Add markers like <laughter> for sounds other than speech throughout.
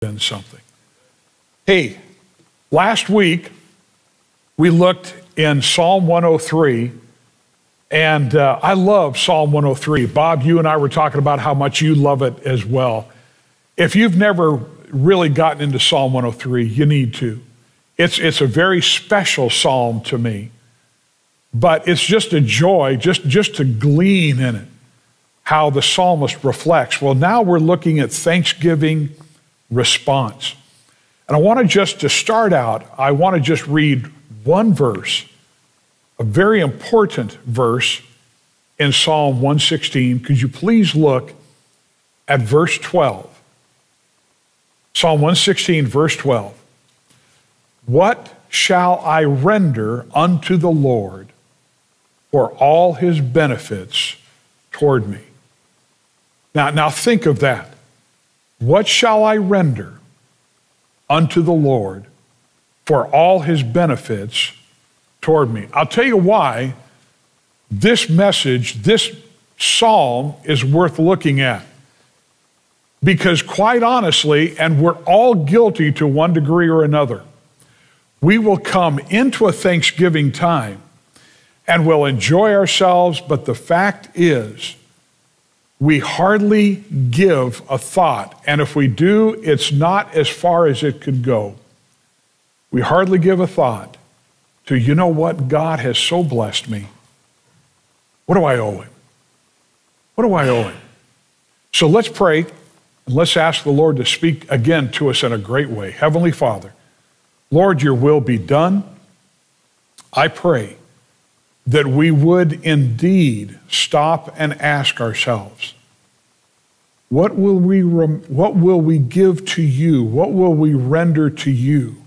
been something. Hey, last week we looked in Psalm 103, and uh, I love Psalm 103. Bob, you and I were talking about how much you love it as well. If you've never really gotten into Psalm 103, you need to. It's, it's a very special psalm to me, but it's just a joy just, just to glean in it how the psalmist reflects. Well, now we're looking at thanksgiving response. And I want to just to start out, I want to just read one verse, a very important verse in Psalm 116. Could you please look at verse 12? Psalm 116, verse 12. What shall I render unto the Lord for all his benefits toward me? Now, now think of that. What shall I render unto the Lord for all his benefits toward me? I'll tell you why this message, this psalm is worth looking at. Because, quite honestly, and we're all guilty to one degree or another, we will come into a Thanksgiving time and we'll enjoy ourselves, but the fact is, we hardly give a thought. And if we do, it's not as far as it could go. We hardly give a thought to, you know what? God has so blessed me. What do I owe him? What do I owe him? So let's pray and let's ask the Lord to speak again to us in a great way. Heavenly Father, Lord, your will be done. I pray that we would indeed stop and ask ourselves what will we rem- what will we give to you? What will we render to you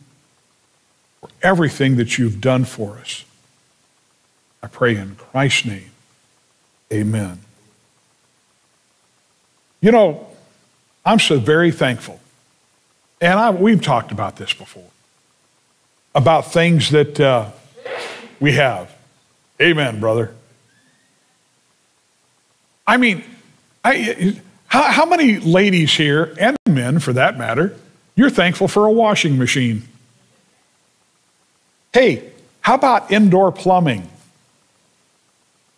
for everything that you've done for us? I pray in christ's name. Amen. You know i'm so very thankful. And I, we've talked about this before about things that uh, we have Amen, brother. I mean, I, how, how many ladies here, and men for that matter, you're thankful for a washing machine? Hey, how about indoor plumbing?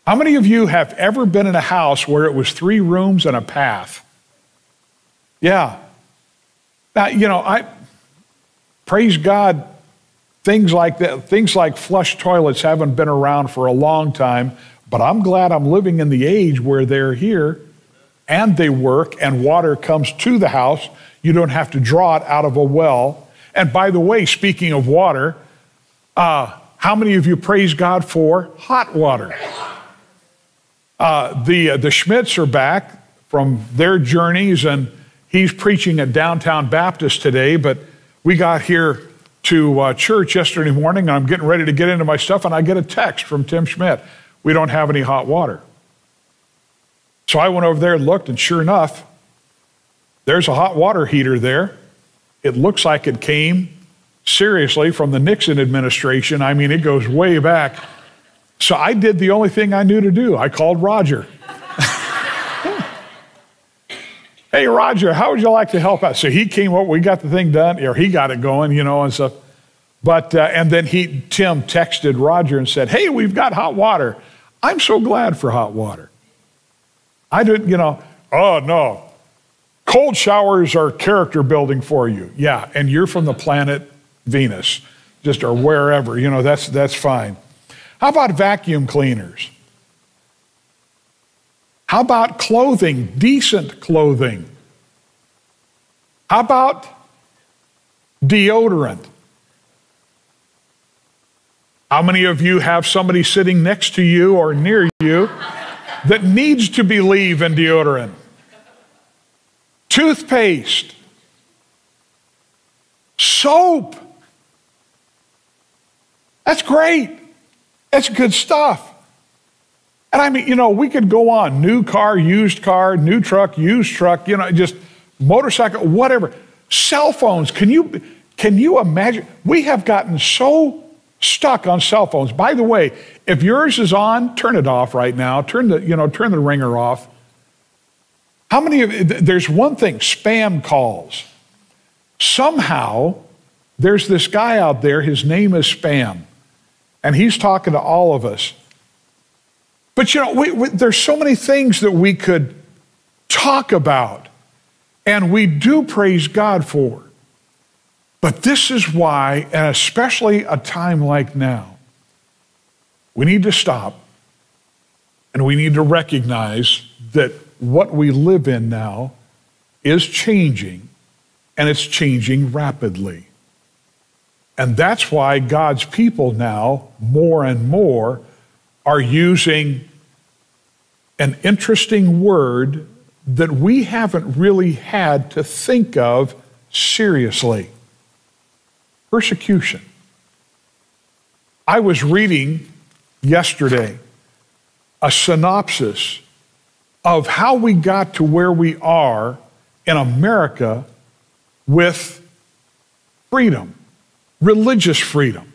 How many of you have ever been in a house where it was three rooms and a path? Yeah. Now, you know, I praise God Things like that, things like flush toilets haven't been around for a long time, but I'm glad I'm living in the age where they're here and they work and water comes to the house. You don't have to draw it out of a well. And by the way, speaking of water, uh, how many of you praise God for hot water? Uh, the, uh, the Schmidts are back from their journeys, and he's preaching at Downtown Baptist today, but we got here to uh, church yesterday morning, and I'm getting ready to get into my stuff, and I get a text from Tim Schmidt. We don't have any hot water. So I went over there and looked, and sure enough, there's a hot water heater there. It looks like it came seriously from the Nixon administration. I mean, it goes way back. So I did the only thing I knew to do. I called Roger. Hey, Roger, how would you like to help out? So he came up, we got the thing done, or he got it going, you know, and stuff. But, uh, and then he, Tim texted Roger and said, Hey, we've got hot water. I'm so glad for hot water. I didn't, you know, oh, no. Cold showers are character building for you. Yeah, and you're from the planet Venus, just or wherever, you know, that's, that's fine. How about vacuum cleaners? How about clothing, decent clothing? How about deodorant? How many of you have somebody sitting next to you or near you that needs to believe in deodorant? Toothpaste, soap. That's great. That's good stuff. And I mean, you know, we could go on new car, used car, new truck, used truck, you know, just motorcycle, whatever. Cell phones. Can you can you imagine? We have gotten so stuck on cell phones. By the way, if yours is on, turn it off right now. Turn the, you know, turn the ringer off. How many of there's one thing, spam calls. somehow there's this guy out there, his name is Spam, and he's talking to all of us. But you know, we, we, there's so many things that we could talk about, and we do praise God for. But this is why, and especially a time like now, we need to stop and we need to recognize that what we live in now is changing and it's changing rapidly. And that's why God's people now, more and more, are using an interesting word that we haven't really had to think of seriously persecution. I was reading yesterday a synopsis of how we got to where we are in America with freedom, religious freedom.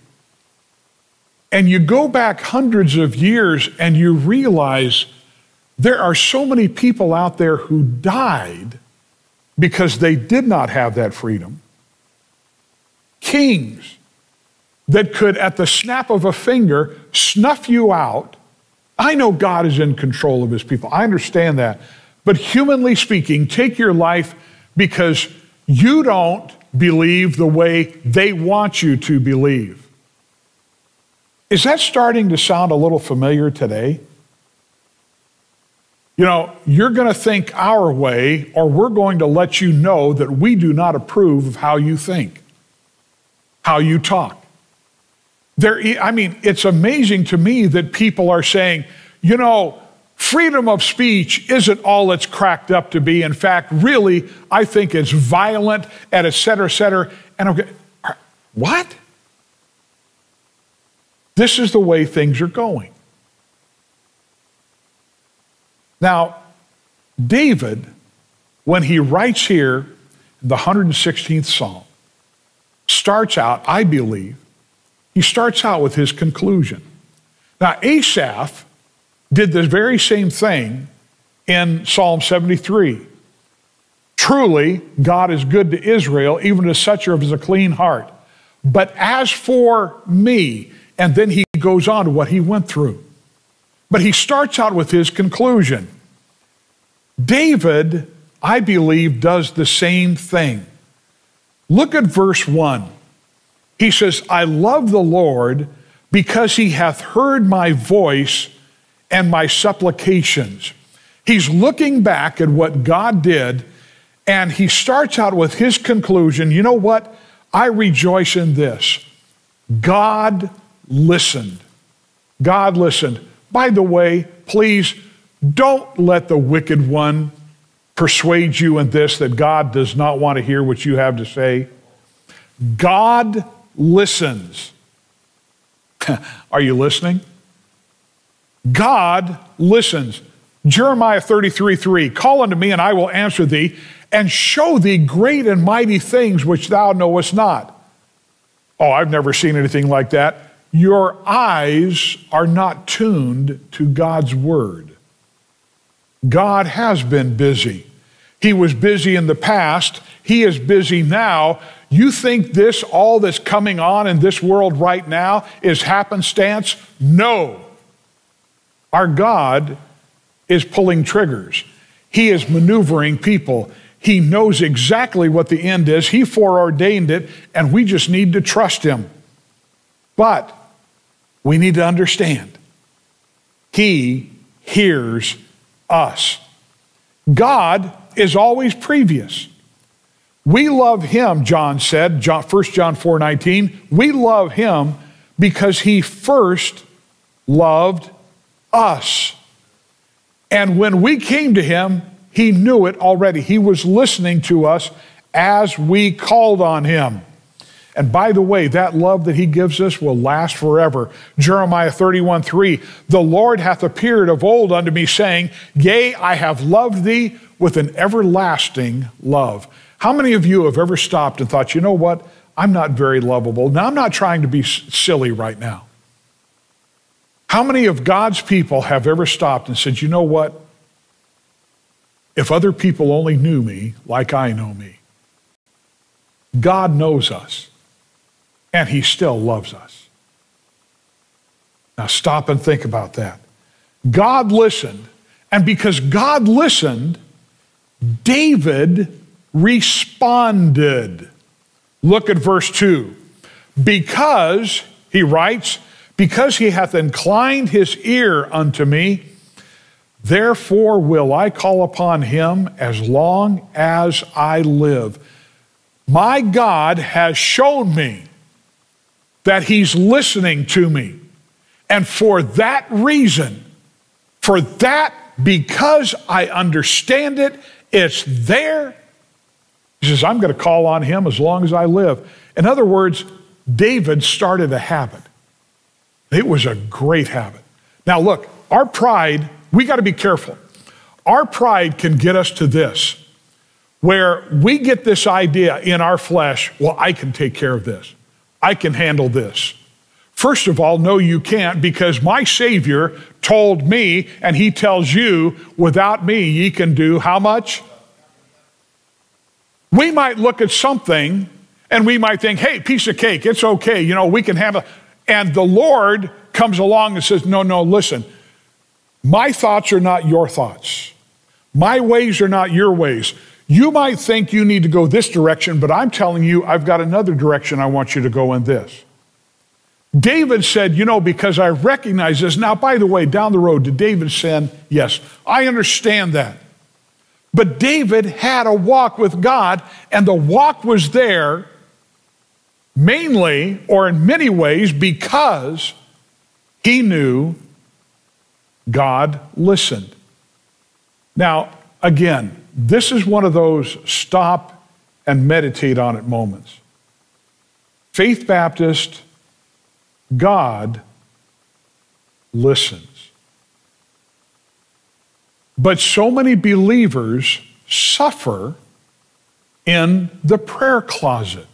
And you go back hundreds of years and you realize there are so many people out there who died because they did not have that freedom. Kings that could, at the snap of a finger, snuff you out. I know God is in control of his people. I understand that. But humanly speaking, take your life because you don't believe the way they want you to believe. Is that starting to sound a little familiar today? You know, you're going to think our way, or we're going to let you know that we do not approve of how you think, how you talk. There, I mean, it's amazing to me that people are saying, you know, freedom of speech isn't all it's cracked up to be. In fact, really, I think it's violent and et cetera, et cetera. And I'm going, what? This is the way things are going. Now, David, when he writes here the 116th Psalm, starts out, I believe, he starts out with his conclusion. Now, Asaph did the very same thing in Psalm 73. Truly, God is good to Israel, even to such of a clean heart. But as for me, and then he goes on to what he went through. But he starts out with his conclusion. David, I believe, does the same thing. Look at verse 1. He says, I love the Lord because he hath heard my voice and my supplications. He's looking back at what God did, and he starts out with his conclusion you know what? I rejoice in this. God listened. God listened. By the way, please don't let the wicked one persuade you in this that God does not want to hear what you have to say. God listens. <laughs> Are you listening? God listens. Jeremiah 33 3 Call unto me, and I will answer thee, and show thee great and mighty things which thou knowest not. Oh, I've never seen anything like that. Your eyes are not tuned to God's word. God has been busy. He was busy in the past, He is busy now. You think this, all that's coming on in this world right now, is happenstance? No. Our God is pulling triggers, He is maneuvering people. He knows exactly what the end is. He foreordained it, and we just need to trust Him. But we need to understand He hears us. God is always previous. We love him, John said, John, 1 John 4 19. We love him because he first loved us. And when we came to him, he knew it already. He was listening to us as we called on him. And by the way, that love that he gives us will last forever. Jeremiah 31 3 The Lord hath appeared of old unto me, saying, Yea, I have loved thee with an everlasting love. How many of you have ever stopped and thought, you know what? I'm not very lovable. Now, I'm not trying to be silly right now. How many of God's people have ever stopped and said, you know what? If other people only knew me like I know me, God knows us, and He still loves us. Now stop and think about that. God listened, and because God listened, David responded. Look at verse 2. Because, he writes, because he hath inclined his ear unto me, therefore will I call upon him as long as I live. My God has shown me that he's listening to me. And for that reason, for that, because I understand it, it's there. He says, I'm going to call on him as long as I live. In other words, David started a habit. It was a great habit. Now, look, our pride, we got to be careful. Our pride can get us to this, where we get this idea in our flesh well, I can take care of this, I can handle this. First of all, no, you can't, because my Savior told me, and He tells you, without me, ye can do how much? We might look at something and we might think, hey, piece of cake, it's okay, you know, we can handle And the Lord comes along and says, no, no, listen, my thoughts are not your thoughts. My ways are not your ways. You might think you need to go this direction, but I'm telling you, I've got another direction I want you to go in this. David said, You know, because I recognize this. Now, by the way, down the road, did David sin? Yes. I understand that. But David had a walk with God, and the walk was there mainly or in many ways because he knew God listened. Now, again, this is one of those stop and meditate on it moments. Faith Baptist God listens. But so many believers suffer in the prayer closet.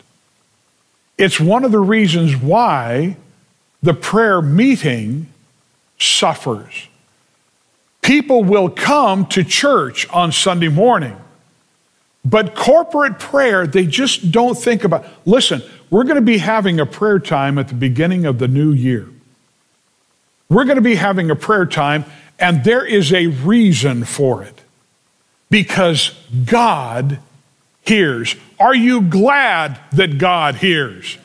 It's one of the reasons why the prayer meeting suffers. People will come to church on Sunday morning, but corporate prayer, they just don't think about. Listen, we're going to be having a prayer time at the beginning of the new year. We're going to be having a prayer time, and there is a reason for it because God hears. Are you glad that God hears?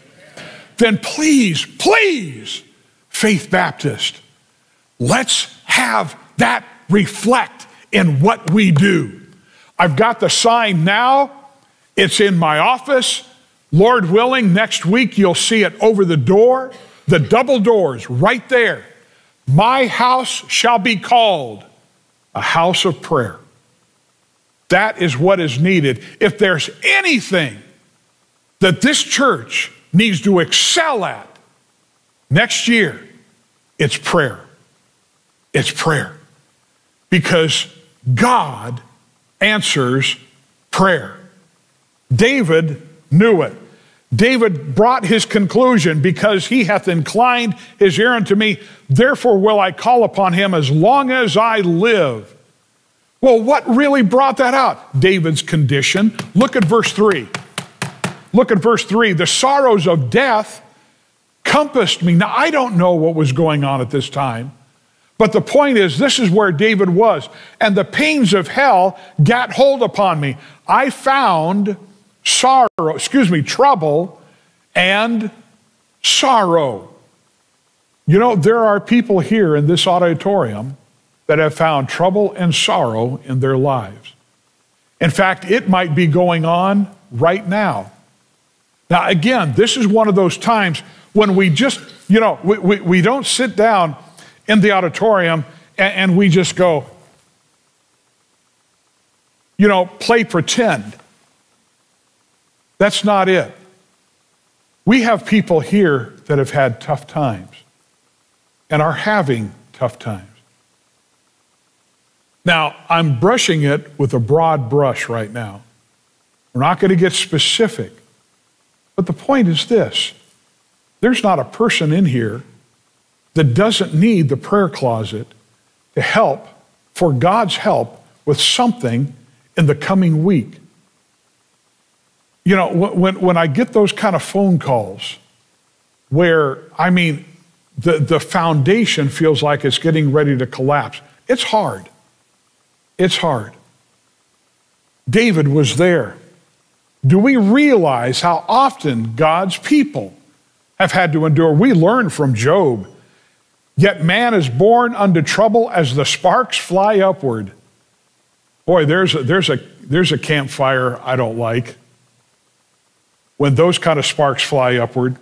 Then please, please, Faith Baptist, let's have that reflect in what we do. I've got the sign now, it's in my office. Lord willing, next week you'll see it over the door, the double doors right there. My house shall be called a house of prayer. That is what is needed. If there's anything that this church needs to excel at next year, it's prayer. It's prayer. Because God answers prayer. David knew it. David brought his conclusion because he hath inclined his ear unto me, therefore will I call upon him as long as I live. Well, what really brought that out? David's condition. Look at verse 3. Look at verse 3. The sorrows of death compassed me. Now, I don't know what was going on at this time, but the point is, this is where David was. And the pains of hell got hold upon me. I found sorrow, excuse me, trouble and sorrow. You know, there are people here in this auditorium that have found trouble and sorrow in their lives. In fact, it might be going on right now. Now, again, this is one of those times when we just, you know, we, we, we don't sit down in the auditorium and, and we just go, you know, play pretend. That's not it. We have people here that have had tough times and are having tough times. Now, I'm brushing it with a broad brush right now. We're not going to get specific. But the point is this there's not a person in here that doesn't need the prayer closet to help, for God's help, with something in the coming week. you know, when, when I get those kind of phone calls where, I mean, the, the foundation feels like it's getting ready to collapse, it's hard. It's hard. David was there. Do we realize how often God's people have had to endure? We learn from Job. Yet man is born unto trouble as the sparks fly upward. Boy, there's a, there's a, there's a campfire I don't like when those kind of sparks fly upward.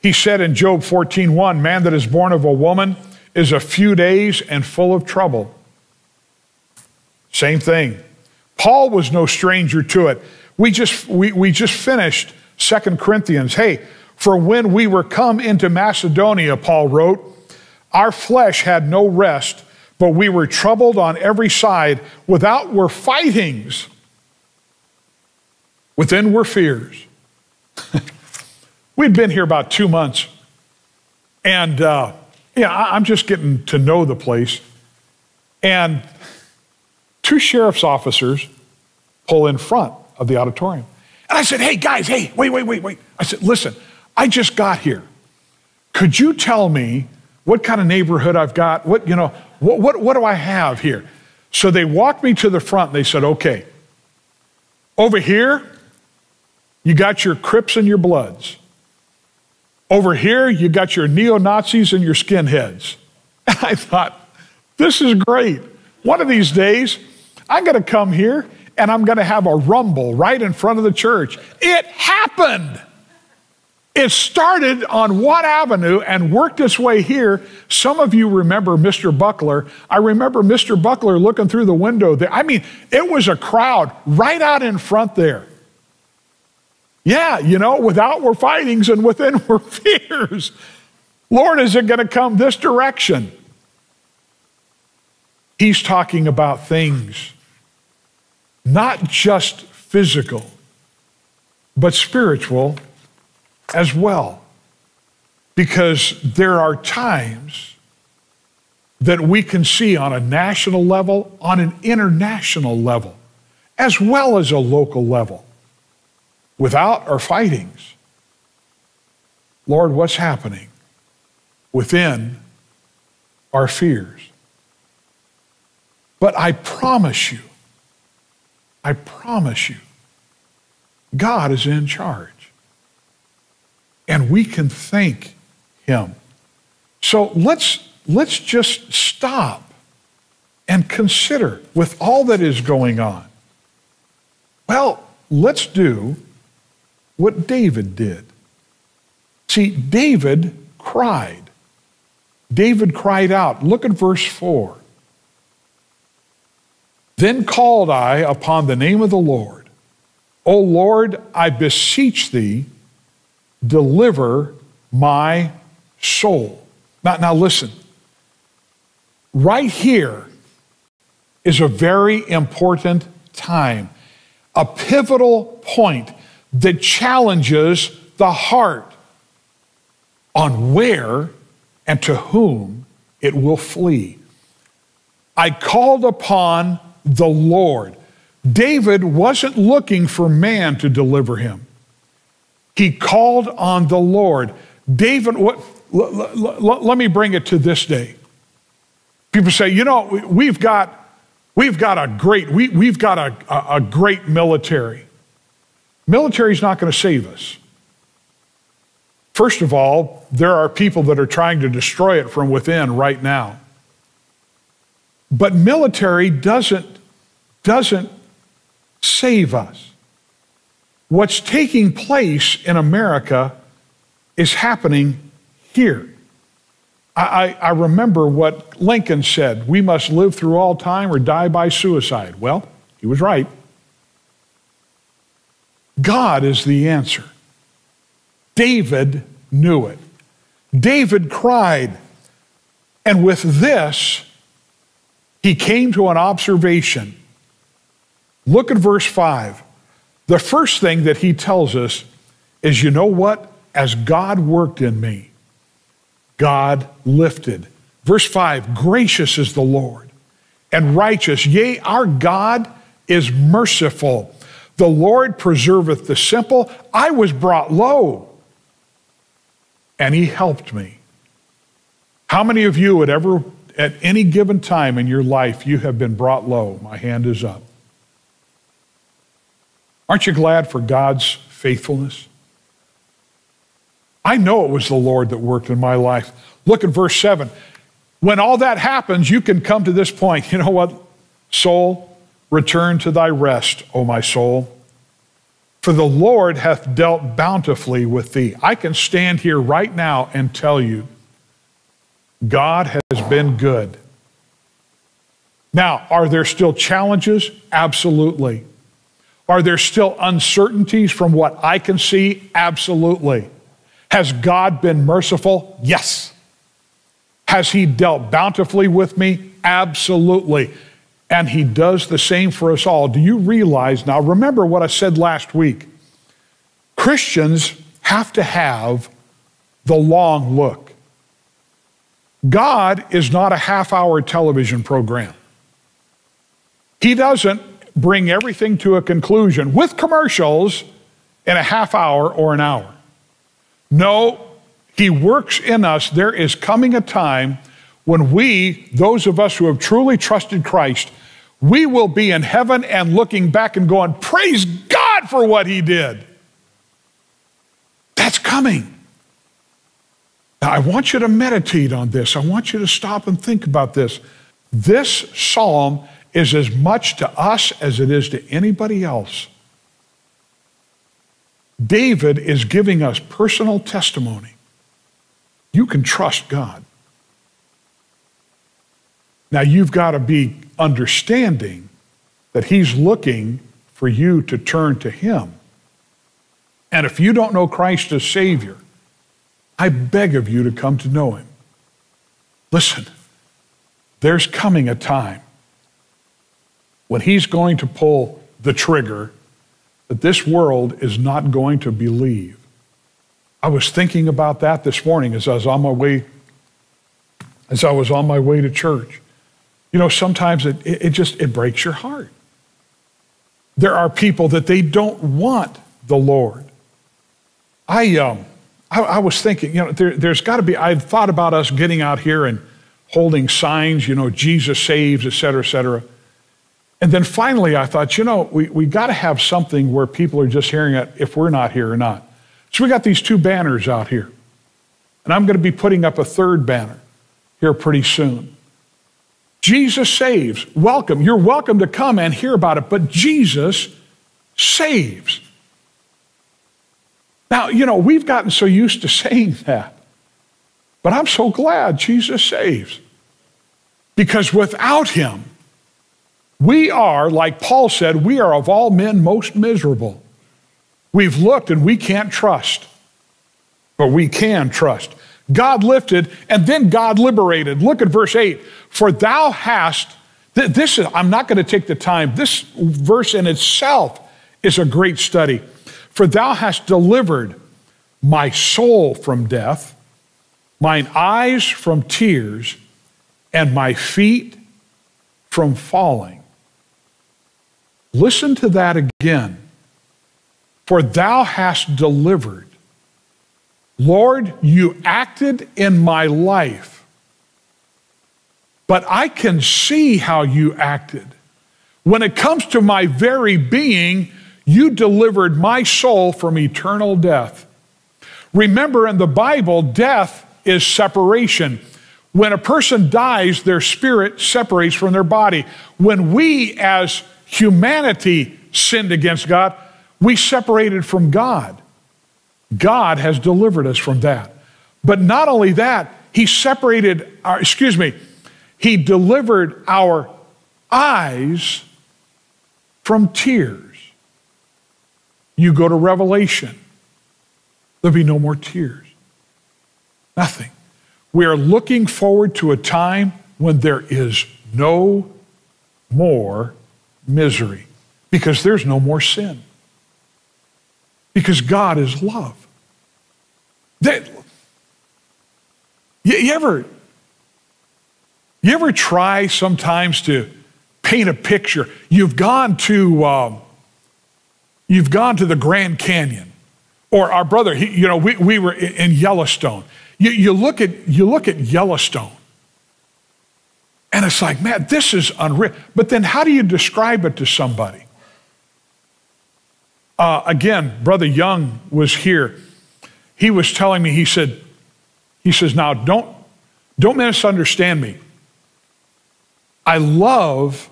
He said in Job 14:1, man that is born of a woman is a few days and full of trouble. Same thing. Paul was no stranger to it. We just we, we just finished Second Corinthians. Hey, for when we were come into Macedonia, Paul wrote, our flesh had no rest, but we were troubled on every side. Without were fightings, within were fears. <laughs> We'd been here about two months. And uh, yeah, I'm just getting to know the place. And two sheriff's officers pull in front of the auditorium. And I said, hey, guys, hey, wait, wait, wait, wait. I said, listen, I just got here. Could you tell me what kind of neighborhood I've got? What, you know, what, what, what do I have here? So they walked me to the front and they said, okay, over here, you got your Crips and your Bloods. Over here, you got your neo Nazis and your skinheads. And <laughs> I thought, this is great. One of these days, I'm going to come here and I'm going to have a rumble right in front of the church. It happened. It started on Watt Avenue and worked its way here. Some of you remember Mr. Buckler. I remember Mr. Buckler looking through the window there. I mean, it was a crowd right out in front there. Yeah, you know, without were fightings and within <laughs> were fears. Lord, is it going to come this direction? He's talking about things not just physical, but spiritual as well. Because there are times that we can see on a national level, on an international level, as well as a local level without our fightings. Lord, what's happening within our fears? But I promise you, I promise you, God is in charge. And we can thank Him. So let's, let's just stop and consider with all that is going on. Well, let's do what David did. See, David cried. David cried out. Look at verse 4. Then called I upon the name of the Lord. O Lord, I beseech thee, deliver my soul. Now, now listen. Right here is a very important time, a pivotal point that challenges the heart on where and to whom it will flee. I called upon the Lord. David wasn't looking for man to deliver him. He called on the Lord. David, what, let me bring it to this day. People say, you know, we've got, we've got a great, we, we've got a, a great military. Military is not going to save us. First of all, there are people that are trying to destroy it from within right now. But military doesn't, doesn't save us. What's taking place in America is happening here. I, I, remember what Lincoln said we must live through all time or die by suicide. Well, he was right. God is the answer. David knew it. David cried. And with this, he came to an observation. Look at verse 5. The first thing that he tells us is you know what? As God worked in me, God lifted. Verse 5 Gracious is the Lord and righteous. Yea, our God is merciful The Lord preserveth the simple. I was brought low, and he helped me. How many of you would ever, at any given time in your life, you have been brought low? My hand is up. Aren't you glad for God's faithfulness? I know it was the Lord that worked in my life. Look at verse 7. When all that happens, you can come to this point. You know what, soul? Return to thy rest, O my soul. For the Lord hath dealt bountifully with thee. I can stand here right now and tell you God has been good. Now, are there still challenges? Absolutely. Are there still uncertainties from what I can see? Absolutely. Has God been merciful? Yes. Has He dealt bountifully with me? Absolutely. And He does the same for us all. Do you realize now? Remember what I said last week. Christians have to have the long look. God is not a half hour television program. He doesn't bring everything to a conclusion with commercials in a half hour or an hour. No, He works in us. There is coming a time when we, those of us who have truly trusted Christ, we will be in heaven and looking back and going, Praise God for what He did. That's coming. Now, I want you to meditate on this. I want you to stop and think about this. This psalm is as much to us as it is to anybody else. David is giving us personal testimony. You can trust God. Now, you've got to be understanding that He's looking for you to turn to Him. And if you don't know Christ as Savior, I beg of you to come to know Him. Listen, there's coming a time when He's going to pull the trigger that this world is not going to believe. I was thinking about that this morning as I was on my way as I was on my way to church. You know, sometimes it, it just it breaks your heart. There are people that they don't want the Lord. I um I, I was thinking, you know, there, there's got to be. I've thought about us getting out here and holding signs, you know, Jesus saves, et cetera, et cetera. And then finally, I thought, you know, we, we got to have something where people are just hearing it if we're not here or not. So we got these two banners out here. And I'm going to be putting up a third banner here pretty soon. Jesus saves. Welcome. You're welcome to come and hear about it, but Jesus saves. Now, you know, we've gotten so used to <laughs> saying that, but I'm so glad Jesus saves. Because without him, we are, like Paul said, we are of all men most miserable. We've looked and we can't trust, but we can trust. God lifted and then God liberated. Look at verse 8. For thou hast, this is, I'm not going to take the time. This verse in itself is a great study. For thou hast delivered my soul from death, mine eyes from tears, and my feet from falling. Listen to that again. For thou hast delivered. Lord, you acted in my life, but I can see how you acted. When it comes to my very being, you delivered my soul from eternal death. Remember, in the Bible, death is separation. When a person dies, their spirit separates from their body. When we, as humanity, sinned against God, we separated from God. God has delivered us from that. But not only that, He separated our, excuse me, He delivered our eyes from tears. You go to Revelation, there'll be no more tears. Nothing. We are looking forward to a time when there is no more misery because there's no more sin. Because God is love. That, you, you, ever, you ever try sometimes to paint a picture? You've gone to um, You've gone to the Grand Canyon. Or our brother, he, you know, we, we were in Yellowstone. You, you, look at, you look at Yellowstone, and it's like, man, this is unreal. But then how do you describe it to somebody? Uh, again, Brother Young was here. He was telling me, he said, he says, now don't, don't misunderstand me. I love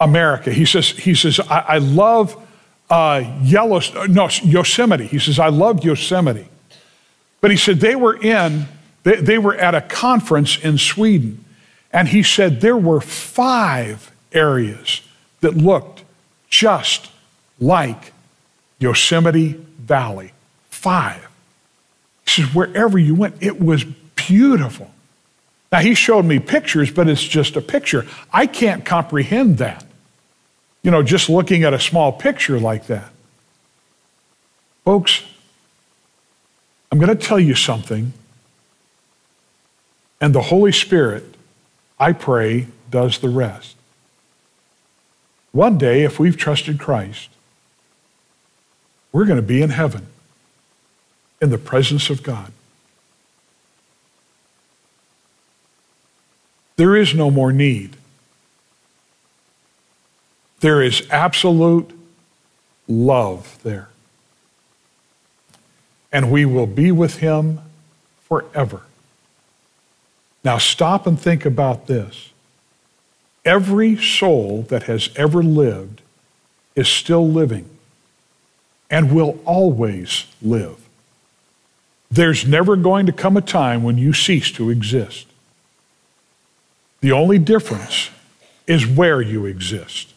America. He says, he says I, I love uh, Yellowstone, no, Yosemite. He says, I love Yosemite. But he said they were in, they, they were at a conference in Sweden. And he said there were five areas that looked just like Yosemite Valley. Five. He says, wherever you went, it was beautiful. Now, he showed me pictures, but it's just a picture. I can't comprehend that. You know, just looking at a small picture like that. Folks, I'm going to tell you something, and the Holy Spirit, I pray, does the rest. One day, if we've trusted Christ, we're going to be in heaven in the presence of God. There is no more need. There is absolute love there. And we will be with him forever. Now, stop and think about this. Every soul that has ever lived is still living and will always live. There's never going to come a time when you cease to exist. The only difference is where you exist.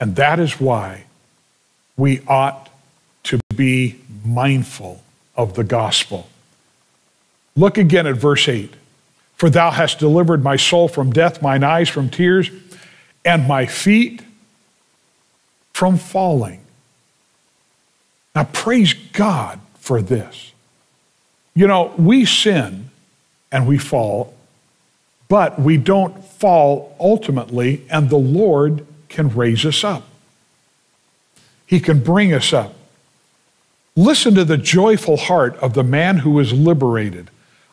And that is why we ought to be mindful of the gospel. Look again at verse 8. For thou hast delivered my soul from death, mine eyes from tears, and my feet from falling. Now, praise God for this. You know, we sin and we fall, but we don't fall ultimately, and the Lord can raise us up. He can bring us up. Listen to the joyful heart of the man who is liberated.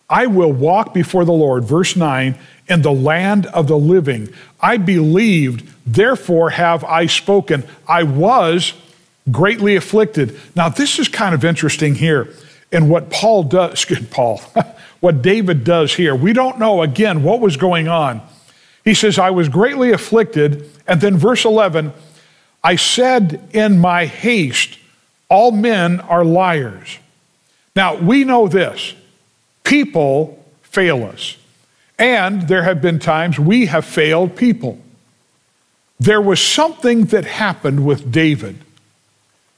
I will walk before the Lord, verse 9, in the land of the living. I believed, therefore have I spoken. I was greatly afflicted. Now, this is kind of interesting here in what Paul does, <laughs> Paul, <laughs> what David does here. We don't know, again, what was going on. He says, I was greatly afflicted. And then verse 11, I said in my haste, all men are liars. Now, we know this people fail us. And there have been times we have failed people. There was something that happened with David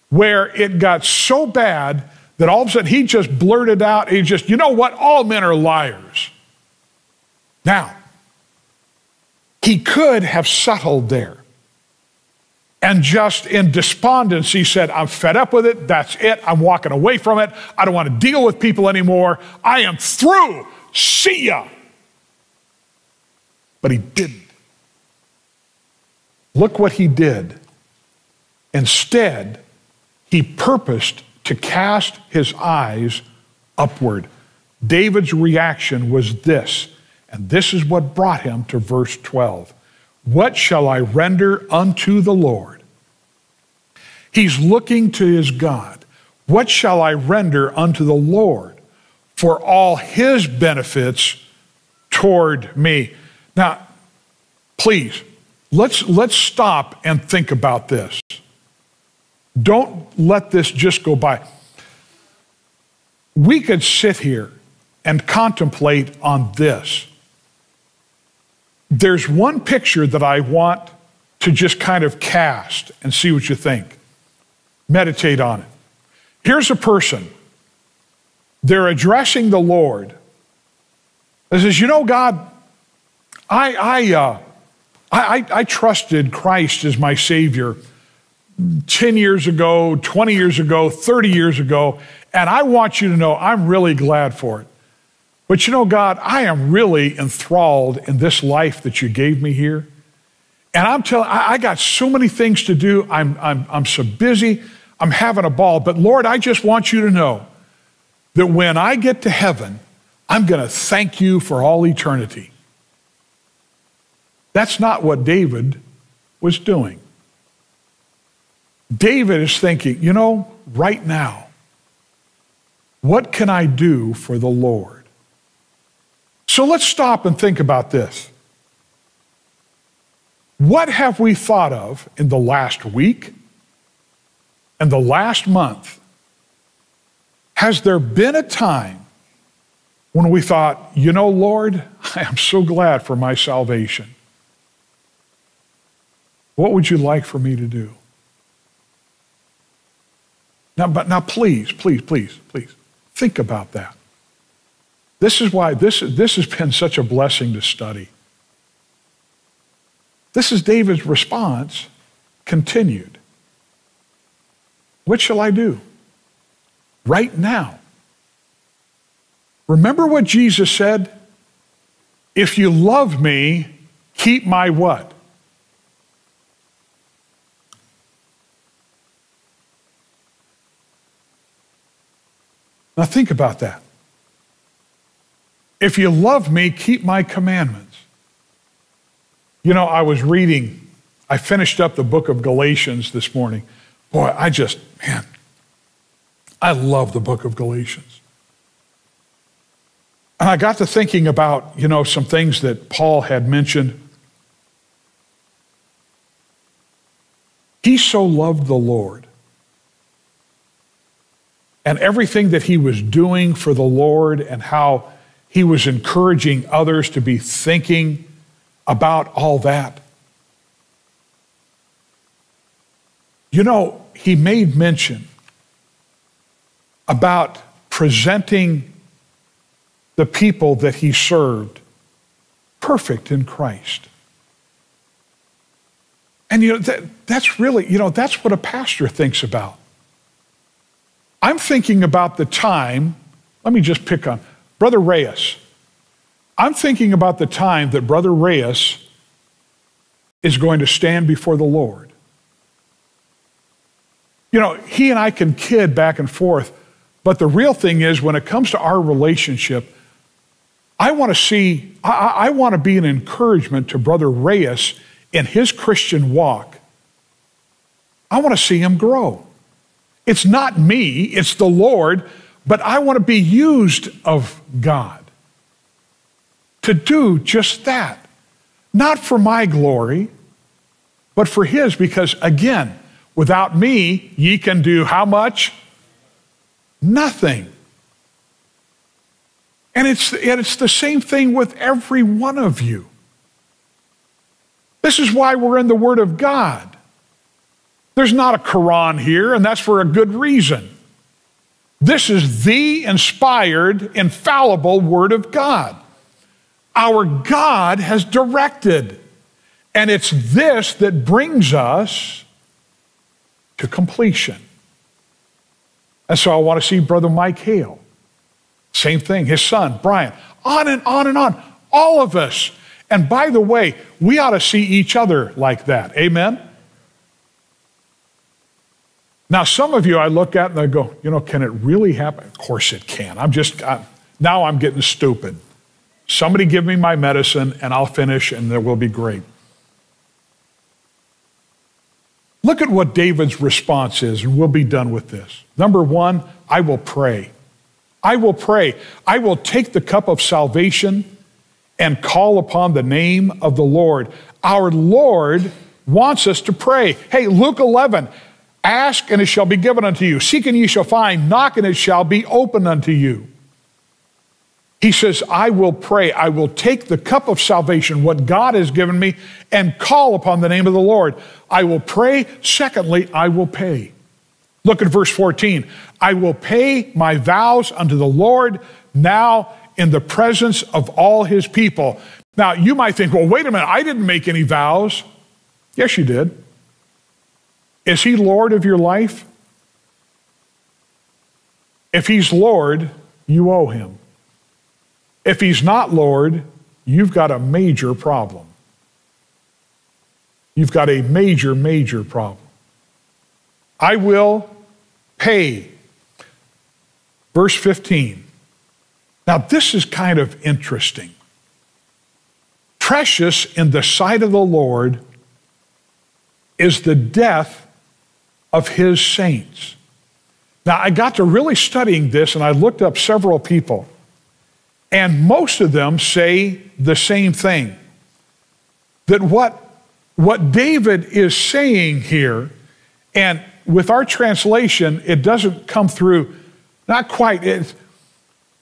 where it got so bad that all of a sudden he just blurted out, he just, you know what, all men are liars. Now, he could have settled there and just in despondency he said, I'm fed up with it. That's it. I'm walking away from it. I don't want to deal with people anymore. I am through. See ya. But he didn't. Look what he did. Instead, he purposed to cast his eyes upward. David's reaction was this and this is what brought him to verse 12. What shall I render unto the Lord? He's looking to his God. What shall I render unto the Lord for all his benefits toward me? Now, please, let's, let's stop and think about this. Don't let this just go by. We could sit here and contemplate on this there's one picture that I want to just kind of cast and see what you think. Meditate on it. Here's a person. They're addressing the Lord. They says, you know, God, I, I, uh, I, I trusted Christ as my Savior 10 years ago, 20 years ago, 30 years ago, and I want you to know I'm really glad for it. But you know, God, I am really enthralled in this life that you gave me here. And I'm telling, I, got so many things to do. I'm, I'm, I'm so busy. I'm having a ball. But Lord, I just want you to know that when I get to heaven, I'm going to thank you for all eternity. That's not what David was doing. David is thinking, you know, right now, what can I do for the Lord? So let's stop and think about this. What have we thought of in the last week and the last month? Has there been a time when we thought, you know, Lord, <laughs> I am so glad for my salvation? What would you like for me to do? Now, but now please, please, please, please, think about that. This is why this, this has been such a blessing to study. This is David's response continued. What shall I do? Right now. Remember what Jesus said? If you love me, keep my what? Now think about that. If you love me, keep my commandments. You know, I was reading, I finished up the book of Galatians this morning. Boy, I just, man, I love the book of Galatians. And I got to thinking about, you know, some things that Paul had mentioned. He so loved the Lord and everything that he was doing for the Lord and how he was encouraging others to be thinking about all that. You know, he made mention about presenting the people that he served perfect in Christ. And you know, that, that's really, you know, that's what a pastor thinks about. I'm thinking about the time, let me just pick on Brother Reyes. I'm thinking about the time that Brother Reyes is going to stand before the Lord. You know, he and I can kid back and forth, but the real thing is when it comes to our relationship, I want to see, I, I want to be an encouragement to Brother Reyes in his Christian walk. I want to see him grow. It's not me, it's the Lord, but I want to be used of God to do just that. Not for my glory, but for His, because again, without me, ye can do how much? Nothing. And it's, and it's the same thing with every one of you. This is why we're in the Word of God. There's not a Quran here, and that's for a good reason. This is the inspired, infallible Word of God. Our God has directed, and it's this that brings us to completion. And so I want to see Brother Mike Hale. Same thing, his son, Brian, on and on and on. All of us. And by the way, we ought to see each other like that. Amen? Now, some of you I look at and I go, you know, can it really happen? Of course it can. I'm just, I, now I'm getting stupid. Somebody give me my medicine and I'll finish and there will be great. Look at what David's response is, and we'll be done with this. Number one, I will pray. I will pray. I will take the cup of salvation and call upon the name of the Lord. Our Lord wants us to pray. Hey, Luke 11, Ask and it shall be given unto you. Seek and ye shall find. Knock and it shall be opened unto you. He says, I will pray. I will take the cup of salvation, what God has given me, and call upon the name of the Lord. I will pray. Secondly, I will pay. Look at verse 14. I will pay my vows unto the Lord now in the presence of all his people. Now, you might think, well, wait a minute, I didn't make any vows. Yes, you did. Is he Lord of your life? If he's Lord, you owe him. If he's not Lord, you've got a major problem. you've got a major, major problem. I will pay. Verse 15. Now, this is kind of interesting. Precious in the sight of the Lord is the death of his saints. Now, I got to really studying this and I looked up several people, and most of them say the same thing that what, what David is saying here, and with our translation, it doesn't come through, not quite, it,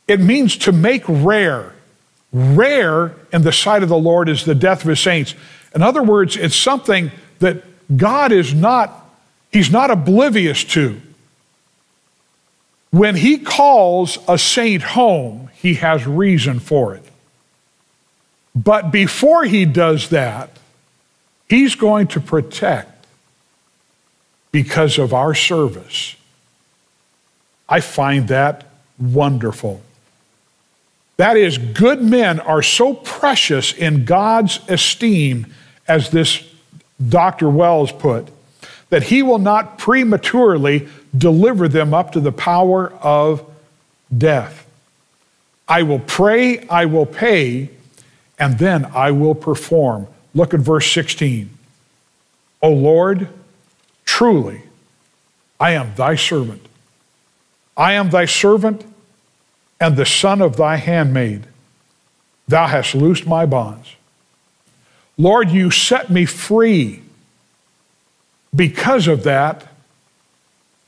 it means to make rare. Rare in the sight of the Lord is the death of his saints. In other words, it's something that God is not, he's not oblivious to. When he calls a saint home, he has reason for it. But before he does that, he's going to protect because of our service. I find that wonderful. That is, good men are so precious in God's esteem, as this Dr. Wells put, that he will not prematurely deliver them up to the power of death. I will pray, I will pay, and then I will perform. Look at verse 16. O Lord, truly, I am thy servant. I am thy servant and the son of thy handmaid. Thou hast loosed my bonds. Lord, you set me free. Because of that,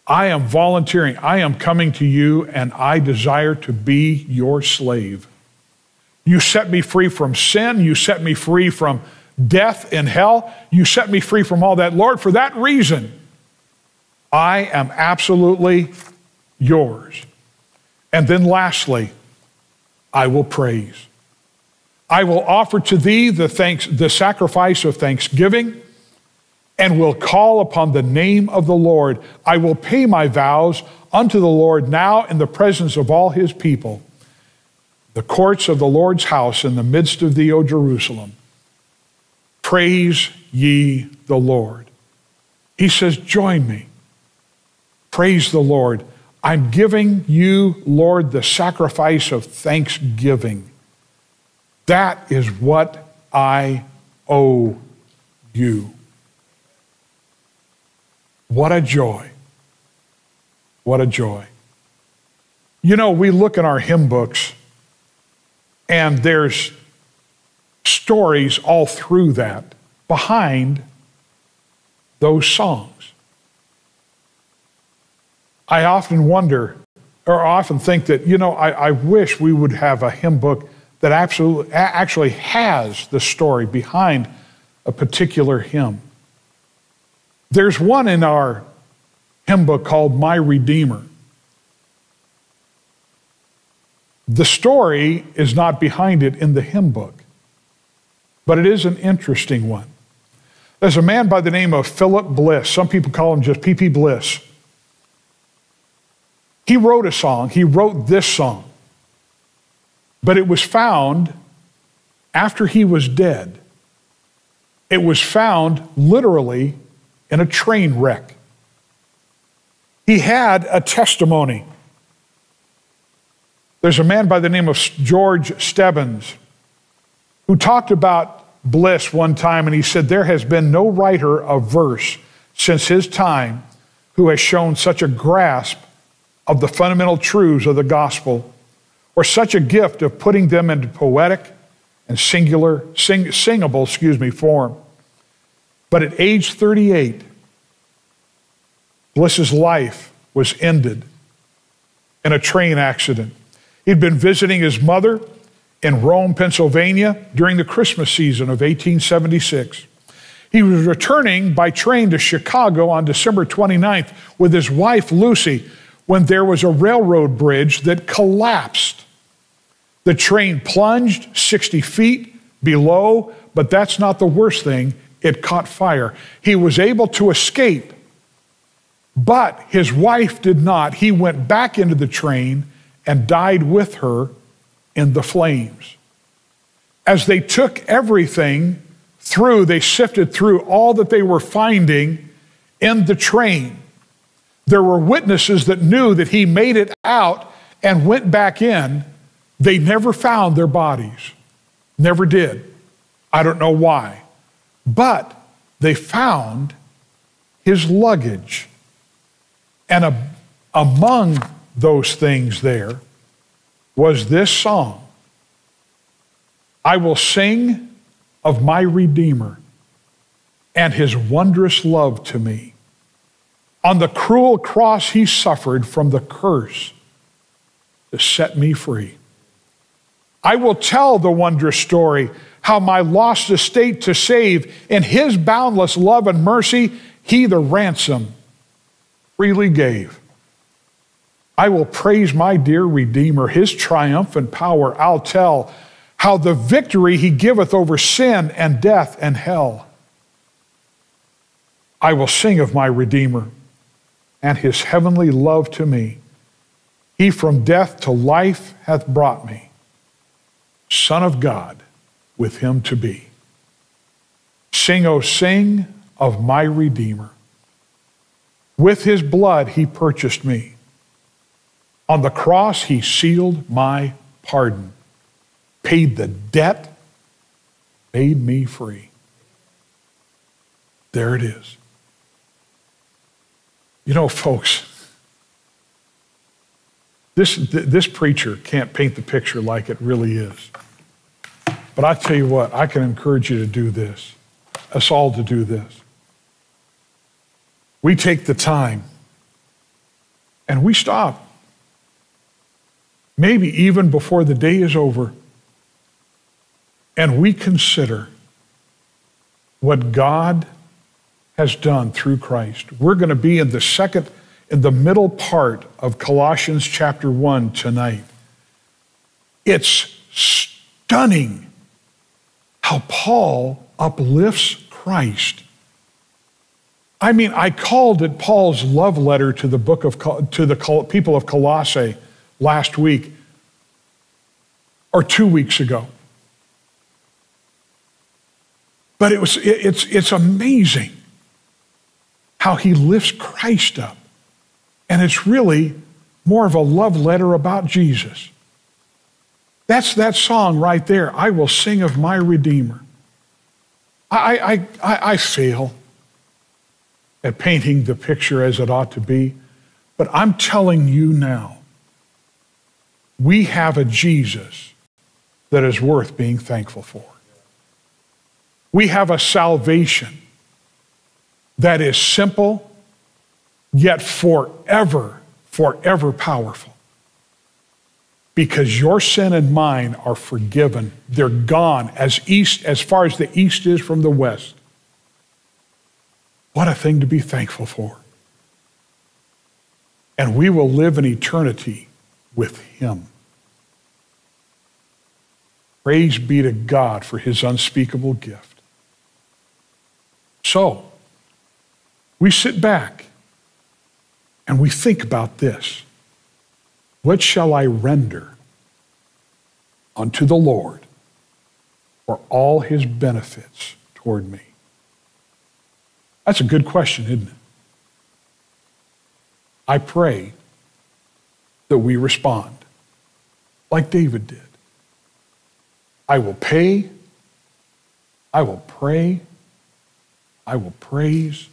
I am volunteering. I am coming to you, and I desire to be your slave. You set me free from sin. You set me free from death and hell. You set me free from all that. Lord, for that reason, I am absolutely yours. And then lastly, I will praise. I will offer to thee the thanks, the sacrifice of thanksgiving, and will call upon the name of the Lord. I will pay my vows unto the Lord now in the presence of all his people, the courts of the Lord's house in the midst of thee, O Jerusalem. Praise ye the Lord. He says, Join me. Praise the Lord. I'm giving you, Lord, the sacrifice of thanksgiving. That is what I owe you. What a joy. What a joy. You know, we look in our hymn books, and there's stories all through that behind those songs. I often wonder, or often think that, you know, I, I wish we would have a hymn book that absolutely, actually has the story behind a particular hymn. There's one in our hymn book called My Redeemer. The story is not behind it in the hymn book, but it is an interesting one. There's a man by the name of Philip Bliss. Some people call him just P.P. Bliss. He wrote a song, he wrote this song, but it was found after he was dead. It was found literally in a train wreck. He had a testimony. There's a man by the name of George Stebbins who talked about Bliss one time, and he said, There has been no writer of verse since his time who has shown such a grasp of the fundamental truths of the gospel, or such a gift of putting them into poetic and singular, sing, singable, excuse me, form. But at age 38, Bliss's life was ended in a train accident. He'd been visiting his mother in Rome, Pennsylvania during the Christmas season of 1876. He was returning by train to Chicago on December 29th with his wife, Lucy, when there was a railroad bridge that collapsed. The train plunged 60 feet below, but that's not the worst thing. It caught fire. He was able to escape, but his wife did not. He went back into the train and died with her in the flames. As they took everything through, they sifted through all that they were finding in the train. There were witnesses that knew that he made it out and went back in. They never found their bodies. Never did. I don't know why. But they found his luggage. And a, among those things there was this song I will sing of my Redeemer and his wondrous love to me. On the cruel cross, he suffered from the curse to set me free. I will tell the wondrous story how my lost estate to save, in his boundless love and mercy, he the ransom freely gave. I will praise my dear Redeemer, his triumphant power. I'll tell how the victory he giveth over sin and death and hell. I will sing of my Redeemer and his heavenly love to me. He from death to life hath brought me, Son of God with him to be. Sing, O sing of my Redeemer. With his blood he purchased me. On the cross he sealed my pardon, paid the debt, made me free. There it is. You know, folks, this, this preacher can't paint the picture like it really is. But I tell you what, I can encourage you to do this, us all to do this. We take the time and we stop. Maybe even before the day is over, and we consider what God has done through Christ. We're going to be in the second, in the middle part of Colossians chapter 1 tonight. It's stunning how Paul uplifts Christ. I mean, I called it Paul's love letter to the book of to the people of Colossae last week or 2 weeks ago. But it was it's it's amazing how he lifts Christ up. And it's really more of a love letter about Jesus. That's that song right there. I will sing of my Redeemer. I, I, I, I fail at painting the picture as it ought to be, but I'm telling you now, we have a Jesus that is worth being thankful for. We have a salvation that is simple, yet forever, forever powerful because your sin and mine are forgiven. They're gone as east as far as the east is from the west. What a thing to be thankful for. And we will live in eternity with him. Praise be to God for his unspeakable gift. So, we sit back and we think about this. What shall I render unto the Lord for all his benefits toward me? That's a good question, isn't it? I pray that we respond like David did. I will pay, I will pray, I will praise,